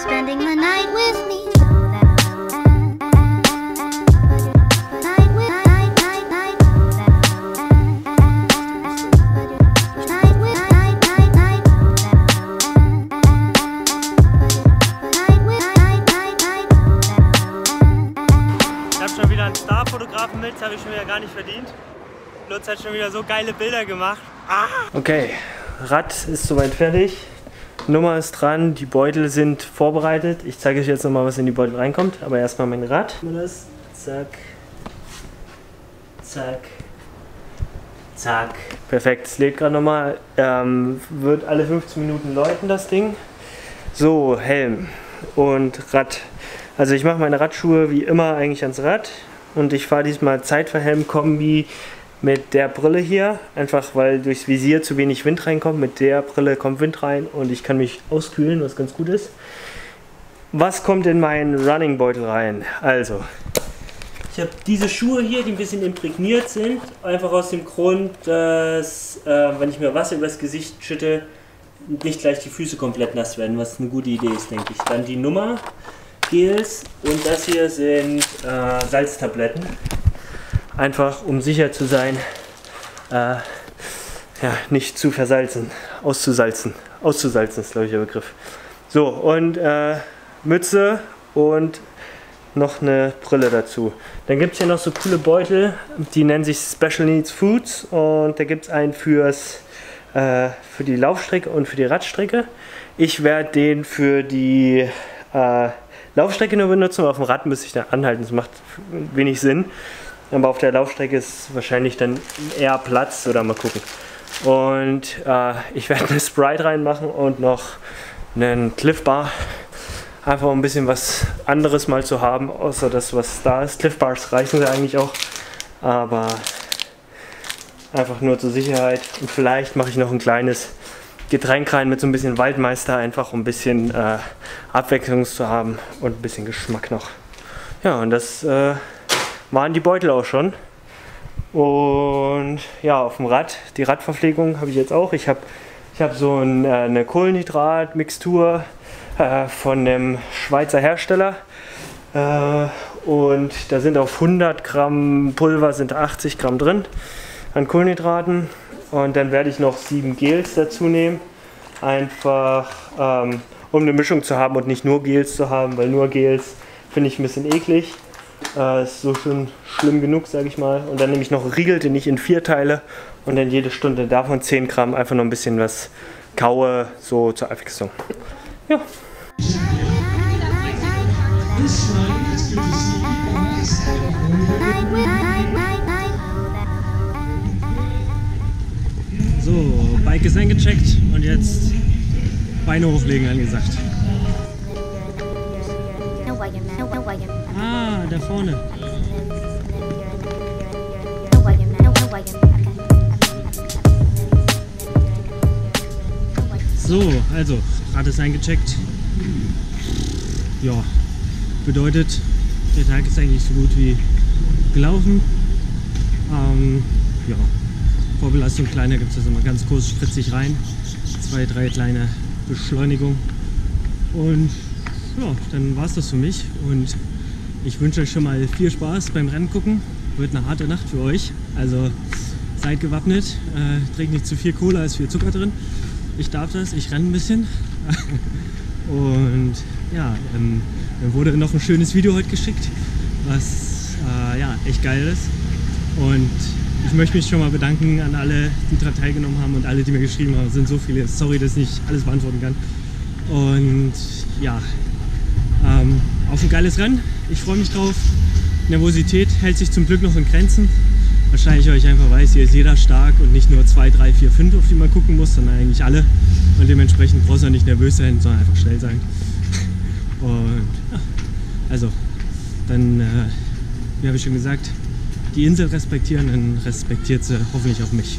spending the night with me. Schon wieder einen Starfotografen mit, das habe ich schon wieder gar nicht verdient. Lutz hat schon wieder so geile Bilder gemacht. Ah! Okay, Rad ist soweit fertig. Nummer ist dran, die Beutel sind vorbereitet. Ich zeige euch jetzt nochmal, was in die Beutel reinkommt. Aber erstmal mein Rad. Das. Zack. Zack. Zack. Perfekt, es lädt gerade nochmal. Ähm, wird alle 15 Minuten läuten, das Ding. So, Helm und Rad. Also ich mache meine Radschuhe wie immer eigentlich ans Rad. Und ich fahre diesmal Zeitverhelm-Kombi mit der Brille hier, einfach weil durchs Visier zu wenig Wind reinkommt. Mit der Brille kommt Wind rein und ich kann mich auskühlen, was ganz gut ist. Was kommt in meinen Running-Beutel rein? Also, ich habe diese Schuhe hier, die ein bisschen imprägniert sind, einfach aus dem Grund, dass, äh, wenn ich mir Wasser übers Gesicht schütte, nicht gleich die Füße komplett nass werden, was eine gute Idee ist, denke ich. Dann die Nummer, Gels und das hier sind äh, Salztabletten einfach um sicher zu sein, äh, ja, nicht zu versalzen, auszusalzen. Auszusalzen ist, glaube ich, der Begriff. So, und äh, Mütze und noch eine Brille dazu. Dann gibt es hier noch so coole Beutel, die nennen sich Special Needs Foods und da gibt es einen fürs, äh, für die Laufstrecke und für die Radstrecke. Ich werde den für die äh, Laufstrecke nur benutzen, aber auf dem Rad müsste ich dann anhalten, das macht wenig Sinn. Aber auf der Laufstrecke ist wahrscheinlich dann eher Platz oder mal gucken. Und äh, ich werde eine Sprite reinmachen und noch einen Cliff Bar. Einfach um ein bisschen was anderes mal zu haben, außer das, was da ist. Cliff Bars reichen sie eigentlich auch. Aber einfach nur zur Sicherheit. Und vielleicht mache ich noch ein kleines Getränk rein mit so ein bisschen Waldmeister, einfach um ein bisschen äh, Abwechslung zu haben und ein bisschen Geschmack noch. Ja, und das äh, waren die Beutel auch schon. Und ja, auf dem Rad, die Radverpflegung habe ich jetzt auch. Ich habe ich hab so ein, äh, eine Kohlenhydratmixtur äh, von einem Schweizer Hersteller. Äh, und da sind auf 100 Gramm Pulver sind 80 Gramm drin an Kohlenhydraten. Und dann werde ich noch sieben Gels dazu nehmen. Einfach ähm, um eine Mischung zu haben und nicht nur Gels zu haben, weil nur Gels finde ich ein bisschen eklig. Äh, ist so schon schlimm genug, sage ich mal. Und dann nehme ich noch Riegel, den ich in vier teile. Und dann jede Stunde davon 10 Gramm einfach noch ein bisschen was kaue, so zur Abwechslung. Ja. So, Bike ist eingecheckt und jetzt Beine hochlegen angesagt. Ah, da vorne. So, also, Rad ist eingecheckt. Ja, bedeutet, der Tag ist eigentlich so gut wie gelaufen. Ähm, ja, Vorbelastung kleiner gibt es das immer ganz kurz spritzig rein. Zwei, drei kleine Beschleunigungen. Und ja, dann war es das für mich. Und ich wünsche euch schon mal viel Spaß beim Rennen gucken. Wird eine harte Nacht für euch. Also seid gewappnet. Äh, trinkt nicht zu viel Cola, ist viel Zucker drin. Ich darf das, ich renne ein bisschen. Und ja, ähm, mir wurde noch ein schönes Video heute geschickt, was äh, ja, echt geil ist. Und ich möchte mich schon mal bedanken an alle, die daran teilgenommen haben und alle, die mir geschrieben haben. Es sind so viele. Sorry, dass ich nicht alles beantworten kann. Und ja, auf ein geiles Rennen. Ich freue mich drauf. Nervosität hält sich zum Glück noch in Grenzen. Wahrscheinlich, weil ich einfach weiß, hier ist jeder stark und nicht nur 2, 3, 4, 5, auf die man gucken muss, sondern eigentlich alle. Und dementsprechend brauchst du nicht nervös sein, sondern einfach schnell sein. Und ja, also, dann, äh, wie habe ich schon gesagt, die Insel respektieren, dann respektiert sie hoffentlich auch mich.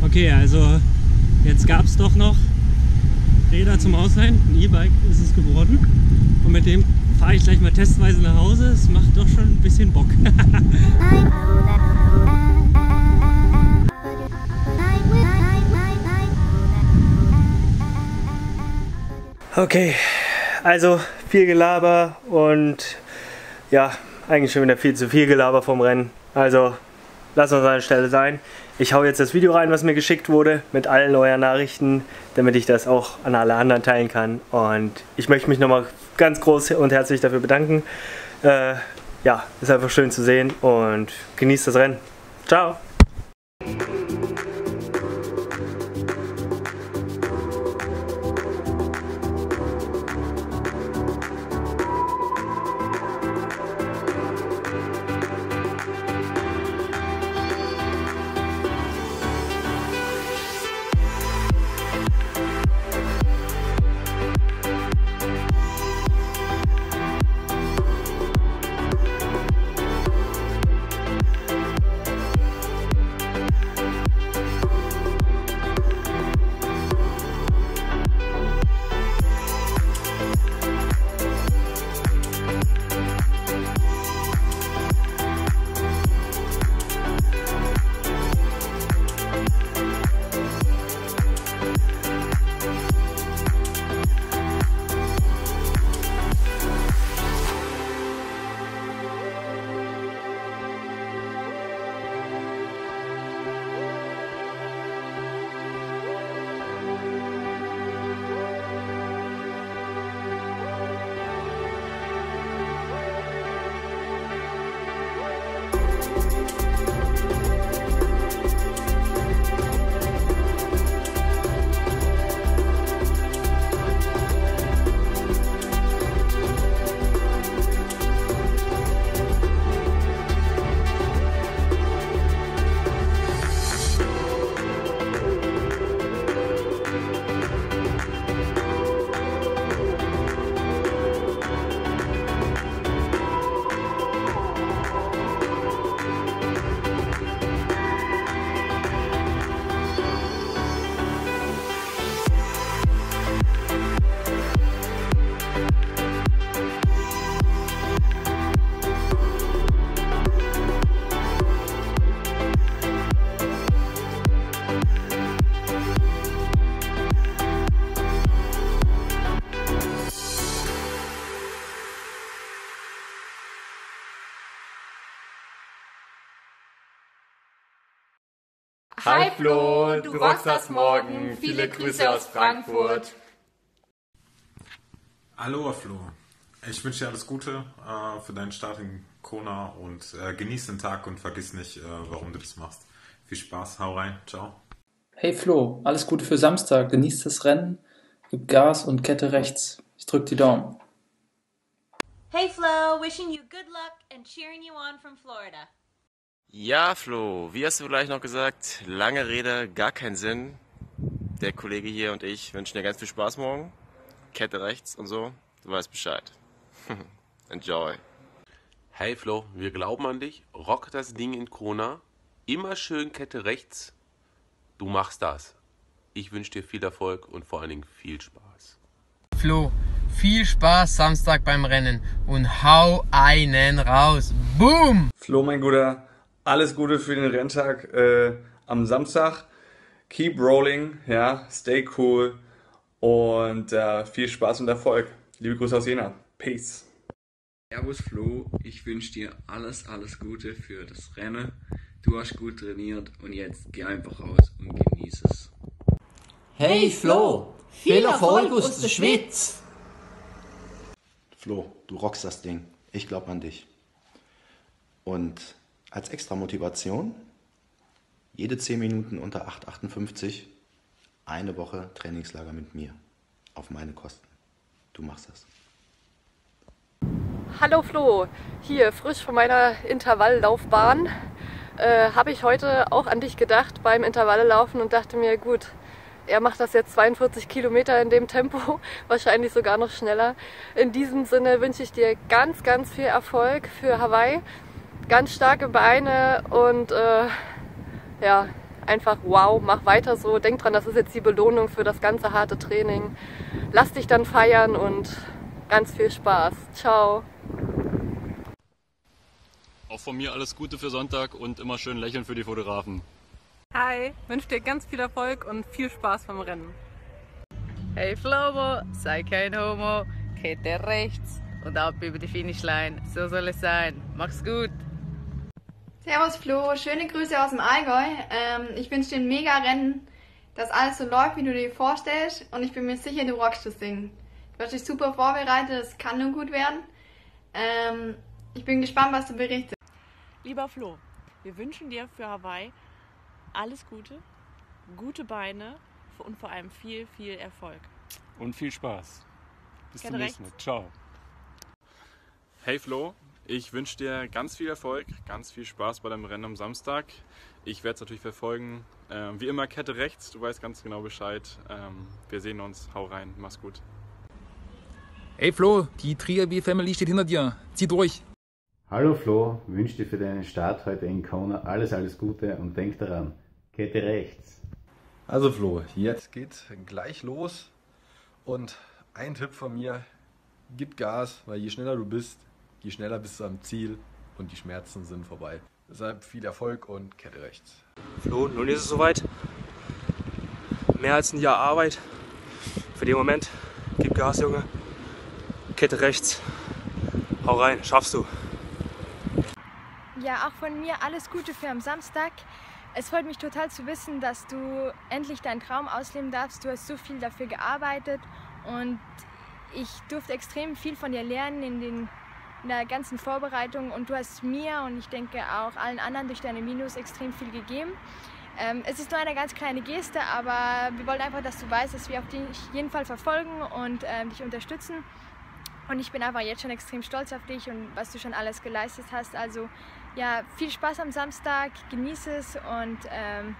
Okay, also jetzt gab es doch noch Räder zum Ausleihen. Ein E-Bike ist es geworden. Und mit dem fahre ich gleich mal testweise nach Hause. Es macht doch schon ein bisschen Bock. Okay, also viel Gelaber und ja, eigentlich schon wieder viel zu viel Gelaber vom Rennen. Also lass uns an der Stelle sein. Ich hau jetzt das Video rein, was mir geschickt wurde, mit allen euren Nachrichten, damit ich das auch an alle anderen teilen kann. Und ich möchte mich nochmal ganz groß und herzlich dafür bedanken. Äh, ja, ist einfach schön zu sehen und genießt das Rennen. Ciao! Hi Flo, du rockst das morgen. Viele Grüße aus Frankfurt. Hallo Flo, ich wünsche dir alles Gute äh, für deinen Start in Kona und äh, genieß den Tag und vergiss nicht, äh, warum du das machst. Viel Spaß, hau rein, ciao. Hey Flo, alles Gute für Samstag, genieß das Rennen, gib Gas und Kette rechts. Ich drück die Daumen. Hey Flo, wishing you good luck and cheering you on from Florida. Ja, Flo, wie hast du gleich noch gesagt? Lange Rede, gar keinen Sinn. Der Kollege hier und ich wünschen dir ganz viel Spaß morgen. Kette rechts und so. Du weißt Bescheid. Enjoy. Hey Flo, wir glauben an dich. Rock das Ding in Kona. Immer schön Kette rechts. Du machst das. Ich wünsche dir viel Erfolg und vor allen Dingen viel Spaß. Flo, viel Spaß Samstag beim Rennen und hau einen raus. Boom! Flo, mein Guter, alles Gute für den Renntag äh, am Samstag. Keep rolling, ja, stay cool und äh, viel Spaß und Erfolg. Liebe Grüße aus Jena. Peace. Servus Flo, ich wünsche dir alles, alles Gute für das Rennen. Du hast gut trainiert und jetzt geh einfach raus und genieß es. Hey Flo, viel Erfolg aus der Schweiz. Flo, du rockst das Ding. Ich glaube an dich. Und als extra Motivation jede 10 Minuten unter 8,58 eine Woche Trainingslager mit mir. Auf meine Kosten. Du machst das. Hallo Flo, hier frisch von meiner Intervalllaufbahn. Äh, Habe ich heute auch an dich gedacht beim Intervalllaufen und dachte mir, gut, er macht das jetzt 42 Kilometer in dem Tempo, wahrscheinlich sogar noch schneller. In diesem Sinne wünsche ich dir ganz, ganz viel Erfolg für Hawaii ganz starke Beine und äh, ja, einfach wow, mach weiter so. Denk dran, das ist jetzt die Belohnung für das ganze harte Training. Lass dich dann feiern und ganz viel Spaß. Ciao. Auch von mir alles Gute für Sonntag und immer schön lächeln für die Fotografen. Hi, wünsche dir ganz viel Erfolg und viel Spaß beim Rennen. Hey Flomo, sei kein Homo, Kette rechts und ab über die Finishline. So soll es sein. Mach's gut. Servus Flo, schöne Grüße aus dem Allgäu. Ähm, ich wünsche dir ein mega Rennen, dass alles so läuft, wie du dir vorstellst und ich bin mir sicher, du rockst das Ding. Du hast dich super vorbereitet, es kann nur gut werden. Ähm, ich bin gespannt, was du berichtest. Lieber Flo, wir wünschen dir für Hawaii alles Gute, gute Beine und vor allem viel, viel Erfolg. Und viel Spaß. Bis Gerne zum nächsten Mal. Ciao. Hey Flo, ich wünsche dir ganz viel Erfolg, ganz viel Spaß bei deinem Rennen am Samstag. Ich werde es natürlich verfolgen. Ähm, wie immer Kette rechts, du weißt ganz genau Bescheid. Ähm, wir sehen uns, hau rein, mach's gut. Hey Flo, die Triabi Family steht hinter dir. Zieh durch. Hallo Flo, wünsche dir für deinen Start heute in Kona alles, alles Gute und denk daran, Kette rechts. Also Flo, jetzt geht's gleich los und ein Tipp von mir, gib Gas, weil je schneller du bist, je schneller bist du am Ziel und die Schmerzen sind vorbei. Deshalb viel Erfolg und Kette rechts. Flo, nun ist es soweit. Mehr als ein Jahr Arbeit. Für den Moment, gib Gas, Junge. Kette rechts. Hau rein, schaffst du. Ja, auch von mir alles Gute für am Samstag. Es freut mich total zu wissen, dass du endlich deinen Traum ausleben darfst. Du hast so viel dafür gearbeitet und ich durfte extrem viel von dir lernen in, den, in der ganzen Vorbereitung und du hast mir und ich denke auch allen anderen durch deine Minus extrem viel gegeben. Ähm, es ist nur eine ganz kleine Geste, aber wir wollen einfach, dass du weißt, dass wir auf dich jeden Fall verfolgen und ähm, dich unterstützen. Und ich bin einfach jetzt schon extrem stolz auf dich und was du schon alles geleistet hast. Also ja, viel Spaß am Samstag, genieße es und ähm,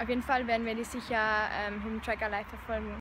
auf jeden Fall werden wir dich sicher ähm, im Tracker live verfolgen.